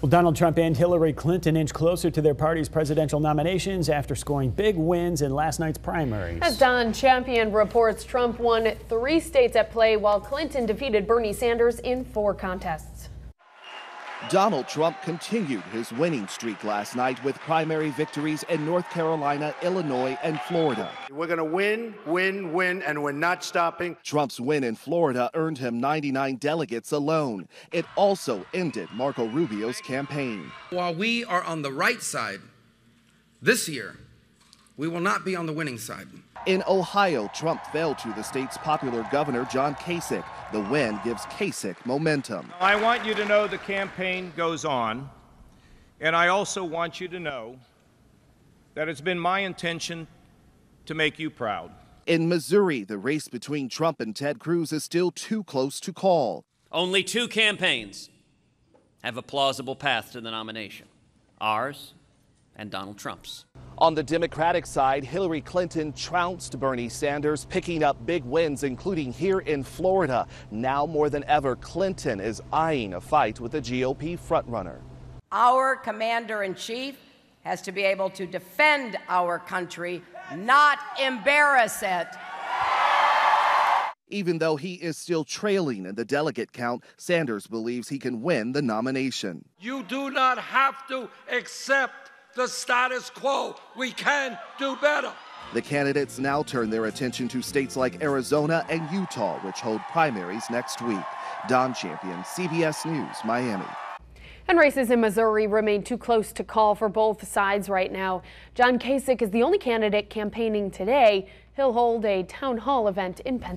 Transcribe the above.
Well, Donald Trump and Hillary Clinton inch closer to their party's presidential nominations after scoring big wins in last night's primaries. As Don Champion reports, Trump won three states at play while Clinton defeated Bernie Sanders in four contests. Donald Trump continued his winning streak last night with primary victories in North Carolina, Illinois, and Florida. We're going to win, win, win, and we're not stopping. Trump's win in Florida earned him 99 delegates alone. It also ended Marco Rubio's campaign. While we are on the right side this year, we will not be on the winning side. In Ohio, Trump fell to the state's popular governor, John Kasich. The win gives Kasich momentum. I want you to know the campaign goes on, and I also want you to know that it's been my intention to make you proud. In Missouri, the race between Trump and Ted Cruz is still too close to call. Only two campaigns have a plausible path to the nomination ours and Donald Trump's. On the Democratic side, Hillary Clinton trounced Bernie Sanders, picking up big wins, including here in Florida. Now more than ever, Clinton is eyeing a fight with the GOP frontrunner. Our commander in chief has to be able to defend our country, not embarrass it. Even though he is still trailing in the delegate count, Sanders believes he can win the nomination. You do not have to accept the status quo. We can do better. The candidates now turn their attention to states like Arizona and Utah, which hold primaries next week. Don Champion, CBS News, Miami. And races in Missouri remain too close to call for both sides right now. John Kasich is the only candidate campaigning today. He'll hold a town hall event in Pennsylvania.